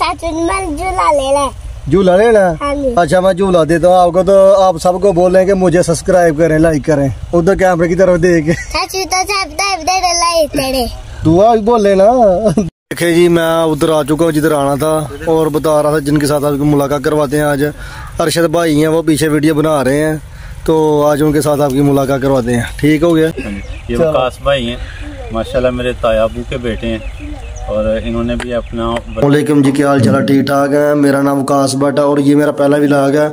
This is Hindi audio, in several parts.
चाचू झूला ले ले। झूला लेना हाँ है अच्छा मैं झूला देता हूँ आपको तो आप सबको बोलें कि मुझे सब्सक्राइब करें लाइक करें। उधर कैमरे की तरफ़ देख। तो भी बोले ना देखिए जी मैं उधर आ चुका हूँ जिधर आना था और बता रहा था जिनके साथ आपकी मुलाकात करवाते हैं। आज अरशद भाई हैं वो पीछे वीडियो बना रहे हैं। तो आज उनके साथ आपकी मुलाकात करवाते हैं। ठीक हो गया? ये वकास भाई हैं। माशाल्लाह मेरे तायाबू के बेटे हैं। और इन्होंने भी अपना वालेकुम जी, क्या हाल चाल? ठीक ठाक है। मेरा नाम वकास भट्ट और ये मेरा पहला विलाग है।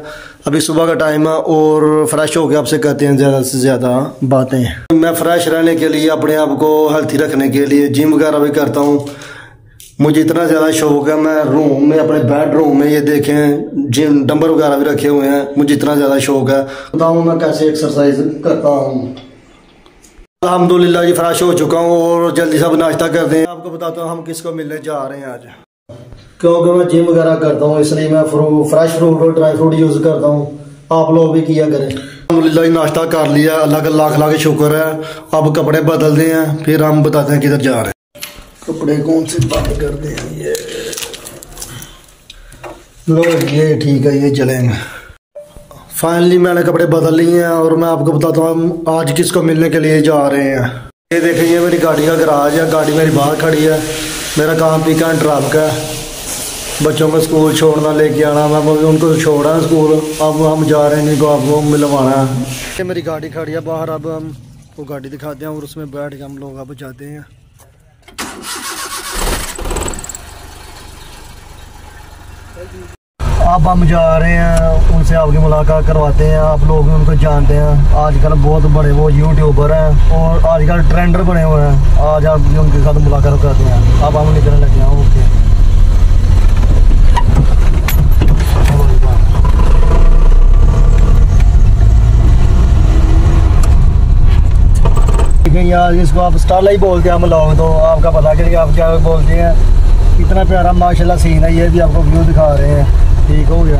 अभी सुबह का टाइम है और फ्रेश होकर आपसे कहते हैं ज़्यादा से ज़्यादा बातें। मैं फ्रेश रहने के लिए, अपने आप को हेल्थी रखने के लिए जिम वगैरह भी करता हूँ। मुझे इतना ज़्यादा शौक है, मैं रूम में अपने बेडरूम में ये देखें जिम डंबर वगैरह भी रखे हुए हैं। मुझे इतना ज़्यादा शौक है। बताऊँ मैं कैसे एक्सरसाइज करता हूँ। अलहमदुल्ला जी फ्रेश हो चुका हूँ और जल्दी से अब नाश्ता करते हैं। आपको बताता हूँ हम किसको मिलने जा रहे हैं आज? क्योंकि मैं जिम वगैरह करता हूँ इसलिए मैं फ्रू, फ्रेश फ्रूट और ड्राई फ्रूट यूज़ करता हूँ। आप लोग भी किया करें। अलहमदुल्ला जी नाश्ता कर लिया। अल्लाह का लाख लाख शुक्र है। अब कपड़े बदलते हैं फिर हम बताते हैं किधर जा रहे हैं। कपड़े कौन से बंद करते हैं? ये। लो ये ठीक है ये चलेंगे। फाइनली मैंने कपड़े बदल लिए हैं और मैं आपको बताता हूँ, आज किसको मिलने के लिए जा रहे हैं। ये देखें, ये मेरी गाड़ी का गराज है, गाड़ी मेरी बाहर खड़ी है। मेरा काम पिक एंड ड्रॉप का है। बच्चों को स्कूल छोड़ना, लेके आना, मैं उनको तो छोड़ा स्कूल अब हम जा रहे हैं, इनको आपको मिलवाना है। ये मेरी गाड़ी खड़ी है बाहर, अब हम वो गाड़ी दिखाते हैं और उसमें बैठ के हम लोग अब जाते हैं। अब हम जा रहे हैं, उनसे आपकी मुलाकात करवाते हैं, आप लोग उनको जानते हैं। आजकल बहुत बड़े वो यूट्यूबर हैं और आजकल ट्रेंडर बने हुए हैं। आज आप उनके साथ मुलाकात करते हैं। अब हम निकलने लगे हैं, ओके। यार इसको आप स्टाला ही बोलते हैं, हम लोग तो आपका पता करिए आप क्या बोलते हैं। इतना प्यारा माशाल्लाह सीन है, ये भी आपको व्यू दिखा रहे हैं। ठीक हो गया।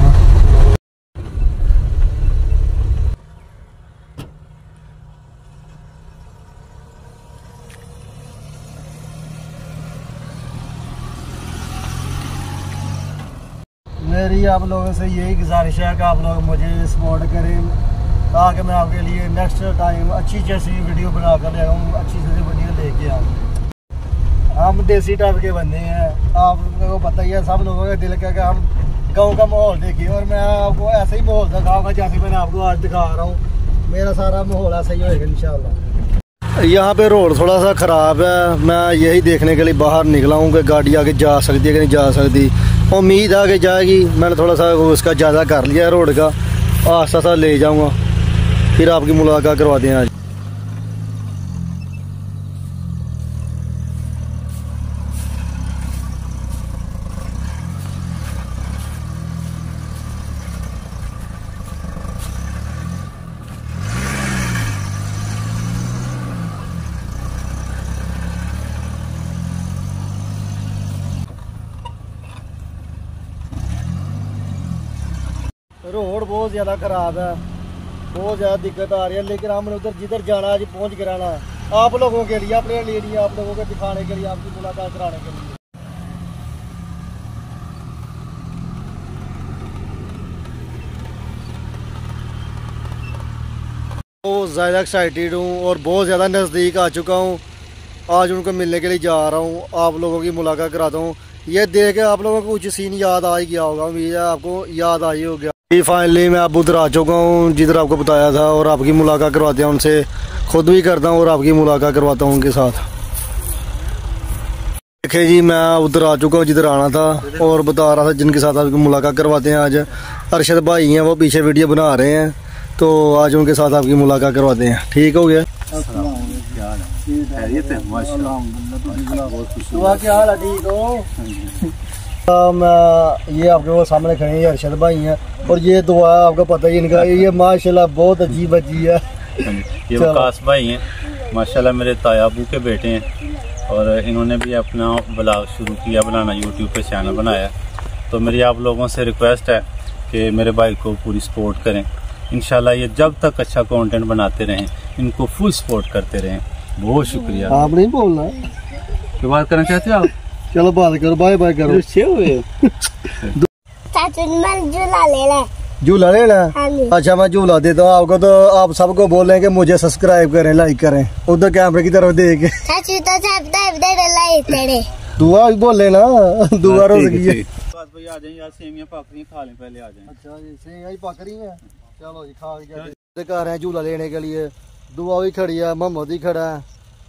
मेरी आप लोगों से यही गुजारिश है कि आप लोग मुझे सपोर्ट करें, ताकि मैं आपके लिए नेक्स्ट टाइम अच्छी जैसी वीडियो बना कर ले आऊँ अच्छी सी वीडियो लेके आऊँ। हम देसी टाइप के बंदे हैं। आप लोगों को पता ही है, सब लोगों का दिल का कि हम गाँव का माहौल देखिए और मैं आपको ऐसे ही माहौल दिखाऊँगा जैसे मैंने आपको आज दिखा रहा हूँ। मेरा सारा माहौल ऐसा ही होएगा, इंशाल्लाह। यहाँ पे रोड थोड़ा सा ख़राब है। मैं यही देखने के लिए बाहर निकला हूँ कि गाड़ी आगे जा सकती है कि नहीं जा सकती। उम्मीद आगे जाएगी। मैंने थोड़ा सा उसका ज़्यादा कर लिया है रोड का। आस्ता सा ले जाऊँगा। फिर आपकी मुलाकात करवाते हैं आज। रोड बहुत ज़्यादा ख़राब है बहुत ज़्यादा दिक्कत आ रही है लेकिन हमने उधर जिधर जाना है आज पहुँच के रहना है आप लोगों के लिए अपने लिए नहीं आप लोगों को दिखाने के लिए आपकी मुलाकात कराने के लिए बहुत ज़्यादा एक्साइटेड हूँ और बहुत ज़्यादा नज़दीक आ चुका हूँ आज उनको मिलने के लिए जा रहा हूँ आप लोगों की मुलाकात कराता हूँ ये देख के आप लोगों को कुछ सीन याद आ ही गया होगा उम्मीद है आपको याद ही गया फाइनली मैं अब उधर आ चुका हूँ जिधर आपको बताया था और आपकी मुलाकात करवाते हैं उनसे। खुद भी करता हूँ और आपकी मुलाकात करवाता हूँ उनके साथ। देखिए जी मैं उधर आ चुका हूँ जिधर आना था और बता रहा था जिनके साथ आपकी मुलाकात करवाते हैं आज। अरशद भाई हैं वो पीछे वीडियो बना रहे हैं तो आज उनके साथ आपकी मुलाकात करवाते हैं। ठीक हो गया? है क्या हाल है ठीक हो? मैं ये आपके वो सामने खड़े हैं अरशद भाई हैं और ये दुआ आपको पता ही इनका ये माशाल्लाह बहुत अजीब अजीब है। ये वकास भाई हैं माशाल्लाह मेरे तायाबू के बेटे हैं और इन्होंने भी अपना ब्लॉग शुरू किया बनाना यूट्यूब पे चैनल बनाया। तो मेरी आप लोगों से रिक्वेस्ट है कि मेरे भाई को पूरी सपोर्ट करें। इंशाल्लाह ये जब तक अच्छा कंटेंट बनाते रहें इनको फुल सपोर्ट करते रहें। बहुत शुक्रिया। आप नहीं बोलना क्या बात करना चाहते हो आप? चलो बात करो बाय बाय करो। रुसे हुए चाचू मैं झूला ले ले झूला लेना हाँ? अच्छा मैं झूला देता हूँ आपको तो आप सबको बोलें कि मुझे सब्सक्राइब करें लाइक करें। उधर कैमरे की तरफ़ देख। तो दुआ भी बोले ना दुआ रोज की है। बस भाई आ जाए यार सेमियाँ पक रही हैं, खा लें पहले आ जाए। अच्छा जी सही पक रही है। चलो जी खा के घर है झूला लेने के लिए। दुआ भी खड़ी है मोहम्मद भी खड़ा है।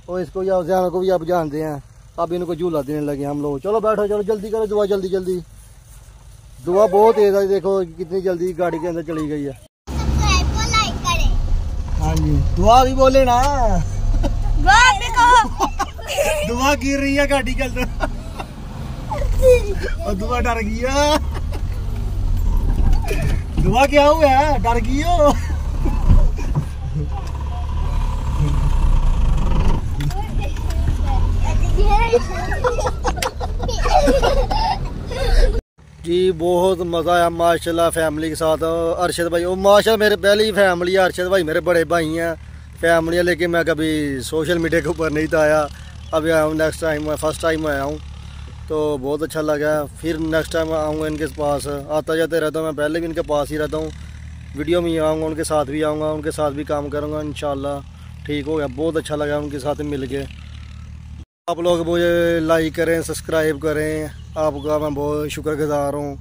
और इसको या जैन को भी आप जानते हैं। अब इनको झूला देने लगे हम लोग। चलो बैठो चलो जल्दी करो दुआ जल्दी जल्दी। दुआ बहुत तेज है देखो कितनी जल्दी गाड़ी के अंदर चली गई है। हाँ जी। दुआ भी बोले ना। दुआ गिर रही है गाड़ी के अंदर। और दुआ डर गया दुआ क्या हुआ डर गई हो? जी, बहुत मज़ा आया माशाल्लाह फैमिली के साथ। अरशद भाई और माशा मेरे पहले ही फैमिली है, अरशद भाई मेरे बड़े भाई हैं। फैमिली है, लेकिन मैं कभी सोशल मीडिया के ऊपर नहीं था आया। अभी आया हूँ नेक्स्ट टाइम मैं फ़र्स्ट टाइम आया हूँ। तो बहुत अच्छा लगा। फिर नेक्स्ट टाइम आऊँगा इनके पास। आता जाते रहता हूँ, मैं पहले भी इनके पास ही रहता हूँ। वीडियो में आऊँगा, उनके साथ भी आऊँगा, उनके साथ भी काम करूँगा इन ठीक हो गया, बहुत अच्छा लगा उनके साथ मिल के आप लोग मुझे लाइक करें सब्सक्राइब करें। आपका मैं बहुत शुक्रगुजार हूँ।